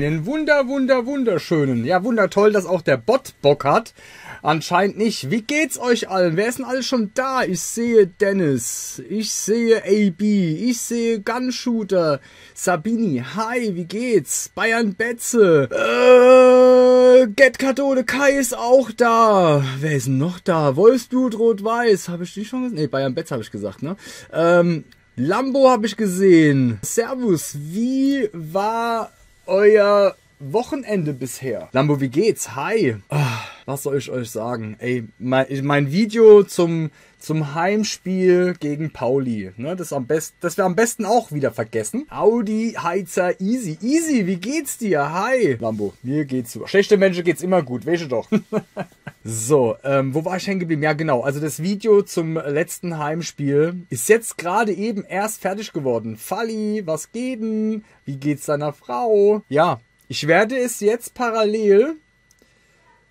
Einen wunder, wunder, wunderschönen. Ja, wundertoll, dass auch der Bot Bock hat. Anscheinend nicht. Wie geht's euch allen? Wer ist denn alles schon da? Ich sehe Dennis. Ich sehe AB. Ich sehe Gunshooter. Sabini. Hi, wie geht's? Bayern Betze. Äh, Get Kathode Kai ist auch da. Wer ist denn noch da? Wolfsblut Rot-Weiß. Habe ich die schon gesagt? Nee, Bayern Betze habe ich gesagt, ne? Ähm, Lambo habe ich gesehen. Servus. Wie war euer Wochenende bisher? Lambo, wie geht's? Hi. Ah, was soll ich euch sagen? Ey, mein, mein Video zum, zum Heimspiel gegen Pauli. Ne, das, am best, das wir am besten auch wieder vergessen. Audi Heizer Easy. Easy, wie geht's dir? Hi. Lambo, mir geht's super. Schlechte Menschen geht's immer gut, welche doch. so, ähm, wo war ich hängen geblieben? Ja, genau. Also das Video zum letzten Heimspiel ist jetzt gerade eben erst fertig geworden. Falli, was geht denn? Wie geht's deiner Frau? Ja, ich werde es jetzt parallel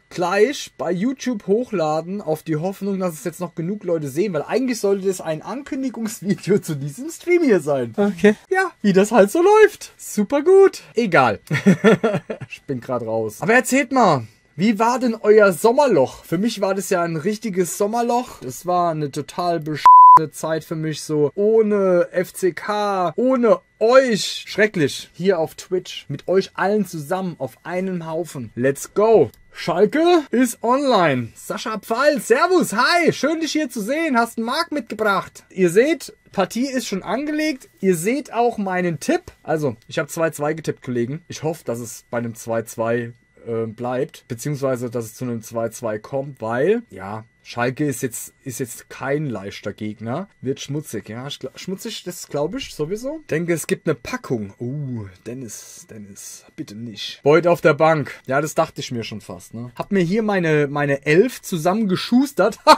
gleich bei YouTube hochladen, auf die Hoffnung, dass es jetzt noch genug Leute sehen, weil eigentlich sollte das ein Ankündigungsvideo zu diesem Stream hier sein. Okay. Ja, wie das halt so läuft. Super gut. Egal. ich bin gerade raus. Aber erzählt mal. Wie war denn euer Sommerloch? Für mich war das ja ein richtiges Sommerloch. Das war eine total besch Zeit für mich so ohne FCK, ohne euch. Schrecklich. Hier auf Twitch. Mit euch allen zusammen auf einem Haufen. Let's go. Schalke ist online. Sascha Pfeil, Servus, hi, schön dich hier zu sehen. Hast einen Mark mitgebracht. Ihr seht, Partie ist schon angelegt. Ihr seht auch meinen Tipp. Also, ich habe 2-2 getippt, Kollegen. Ich hoffe, dass es bei einem 2-2 äh, bleibt, beziehungsweise dass es zu einem 2-2 kommt, weil, ja, Schalke ist jetzt, ist jetzt kein leichter Gegner. Wird schmutzig, ja. Schmutzig, das glaube ich sowieso. Denke, es gibt eine Packung. Uh, Dennis, Dennis, bitte nicht. Beut auf der Bank. Ja, das dachte ich mir schon fast, ne. Hab mir hier meine, meine Elf zusammengeschustert.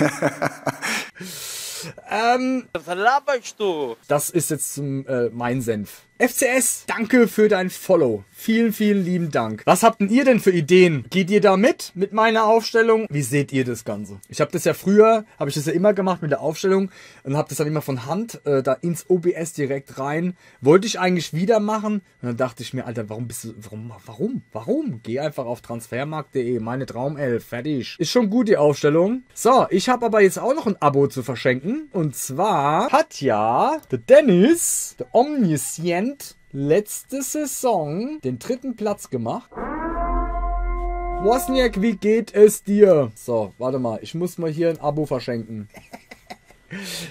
ähm, Was laberst du? Das ist jetzt zum, äh, mein Senf. FCS, danke für dein Follow. Vielen, vielen lieben Dank. Was habt denn ihr denn für Ideen? Geht ihr da mit, mit meiner Aufstellung? Wie seht ihr das Ganze? Ich habe das ja früher, habe ich das ja immer gemacht mit der Aufstellung und habe das dann immer von Hand äh, da ins OBS direkt rein. Wollte ich eigentlich wieder machen und dann dachte ich mir, Alter, warum bist du, warum, warum, warum? Geh einfach auf transfermarkt.de, meine Traumelf, fertig. Ist schon gut die Aufstellung. So, ich habe aber jetzt auch noch ein Abo zu verschenken und zwar hat ja der Dennis, der Omniscient, letzte Saison den dritten Platz gemacht. Wozniak, wie geht es dir? So, warte mal, ich muss mal hier ein Abo verschenken.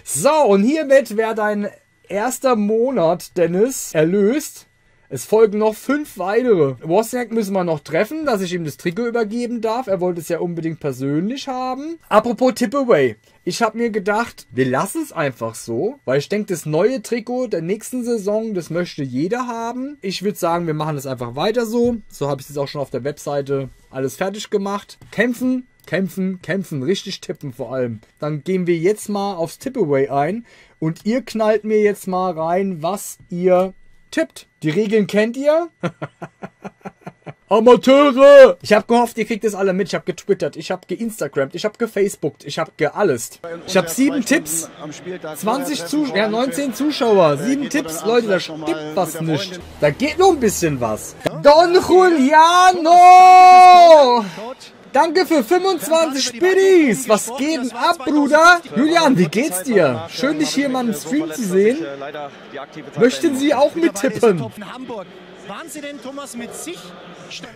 So, und hiermit wäre dein erster Monat, Dennis, erlöst. Es folgen noch fünf weitere. Wozniak müssen wir noch treffen, dass ich ihm das Trikot übergeben darf. Er wollte es ja unbedingt persönlich haben. Apropos Tippaway. Ich habe mir gedacht, wir lassen es einfach so, weil ich denke, das neue Trikot der nächsten Saison, das möchte jeder haben. Ich würde sagen, wir machen es einfach weiter so. So habe ich es auch schon auf der Webseite alles fertig gemacht. Kämpfen, kämpfen, kämpfen, richtig tippen vor allem. Dann gehen wir jetzt mal aufs Tippaway ein und ihr knallt mir jetzt mal rein, was ihr tippt. Die Regeln kennt ihr. Amateure! Ich habe gehofft, ihr kriegt das alle mit. Ich habe getwittert, ich habe geinstagrammt, ich habe gefacebookt, ich habe geallest. Ich habe sieben Tipps, 20 Zuschauer, ja 19 Zuschauer, sieben Tipps. Leute, da stimmt was nicht. Da geht noch ein bisschen was. Don Juliano! Danke für 25 Spitties. Was geht denn ab, Bruder? Julian, wie geht's dir? Schön, dich hier mal im Stream zu sehen. Möchten Sie auch mittippen?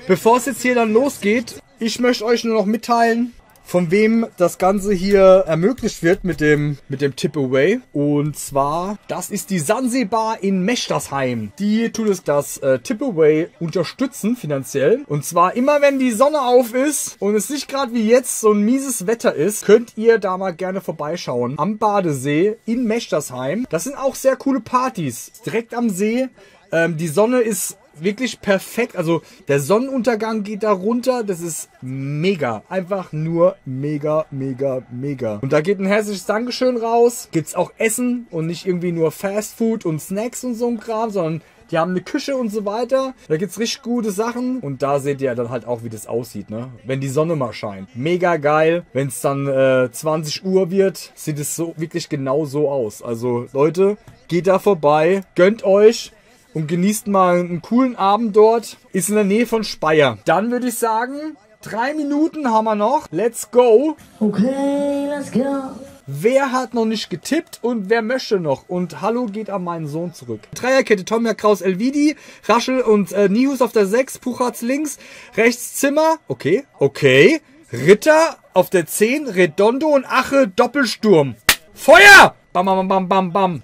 Bevor es jetzt hier dann losgeht, ich möchte euch nur noch mitteilen, von wem das Ganze hier ermöglicht wird mit dem, mit dem Tip-Away. Und zwar, das ist die Sansibar in Mechtersheim. Die tut es das äh, Tip-Away unterstützen finanziell. Und zwar immer, wenn die Sonne auf ist und es nicht gerade wie jetzt so ein mieses Wetter ist, könnt ihr da mal gerne vorbeischauen. Am Badesee in Mechtersheim. Das sind auch sehr coole Partys. Direkt am See. Ähm, die Sonne ist wirklich perfekt. Also der Sonnenuntergang geht da runter. Das ist mega. Einfach nur mega, mega, mega. Und da geht ein herzliches Dankeschön raus. Gibt's auch Essen und nicht irgendwie nur Fast Food und Snacks und so ein Kram, sondern die haben eine Küche und so weiter. Da gibt's richtig gute Sachen. Und da seht ihr dann halt auch, wie das aussieht, ne? Wenn die Sonne mal scheint. Mega geil. Wenn es dann äh, 20 Uhr wird, sieht es so wirklich genau so aus. Also Leute, geht da vorbei, gönnt euch und genießt mal einen coolen Abend dort. Ist in der Nähe von Speyer. Dann würde ich sagen, drei Minuten haben wir noch. Let's go. Okay, let's go. Wer hat noch nicht getippt und wer möchte noch? Und Hallo geht an meinen Sohn zurück. Dreierkette Tomja Kraus Elvidi, Raschel und äh, Nihus auf der 6, Puchatz links, rechts Zimmer, okay, okay, Ritter auf der 10, Redondo und Ache Doppelsturm. Feuer! Bam, bam, bam, bam, bam.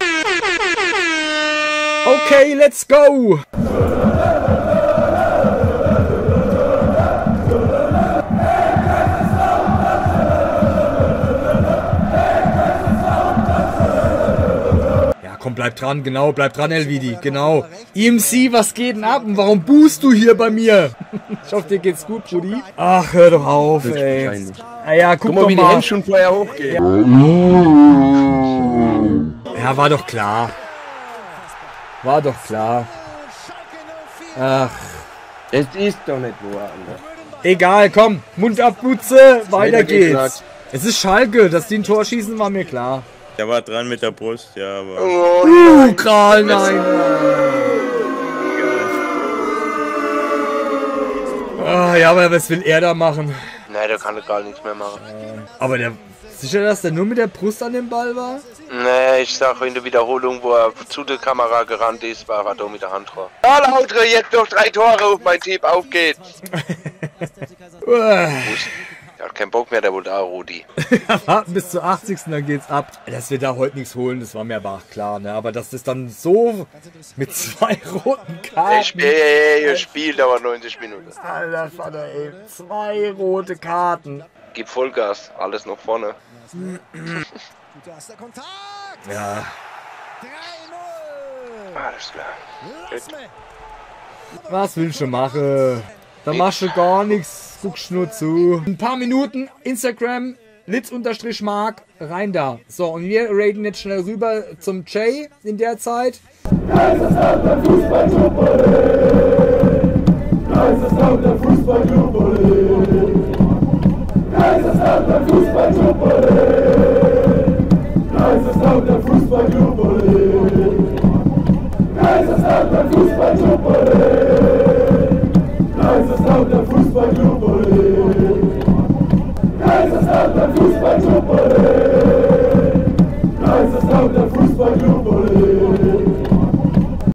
Okay, let's go! Ja, komm, bleib dran, genau, bleib dran, Elvidi, genau. EMC, was geht denn ab? Und warum buhst du hier bei mir? Ich hoffe, dir geht's gut, Brudi. Ach, hör doch auf, ey. Ah ja, guck, Guck mal, wie die. Hände schon vorher hochgehen. Ja, war doch klar. War doch klar. Ach, Es ist doch nicht woanders. egal, komm, Mund ab, Butze, weiter geht's. Es ist Schalke, dass die ein Tor schießen, war mir klar. Der war dran mit der Brust, ja, aber Oh, Uh, Kral, nein. Ah, ja, aber was will er da machen? Nein, der kann gar nichts mehr machen. Aber der, sicher, dass der nur mit der Brust an dem Ball war? Nee, ich sag in der Wiederholung, wo er zu der Kamera gerannt ist, war er da mit der Hand dran. Ja, Lautre, jetzt noch drei Tore auf mein Team, auf geht's. Der hat keinen Bock mehr, der wollte auch Rudi. Warten bis zur 80. dann geht's ab. Dass wir da heute nichts holen, das war mir aber auch klar, ne? Aber dass das dann so mit zwei roten Ich Karten. spiel, ich spielt aber 90 Minuten. Alter Vater, ey. Zwei rote Karten. Gib Vollgas, alles noch vorne. Erster Kontakt. Ja. 3-0. Alles klar. Lasme. Was willst du machen? Da machst du gar nichts. Guckst nur zu. Ein paar Minuten Instagram. Litz-Mark, rein da. So, und wir raiden jetzt schnell rüber zum Jay in der Zeit. Lata Fußballjubel, Kaiserslautern Fußballjubel, Kaiserslautern Fußballjubel.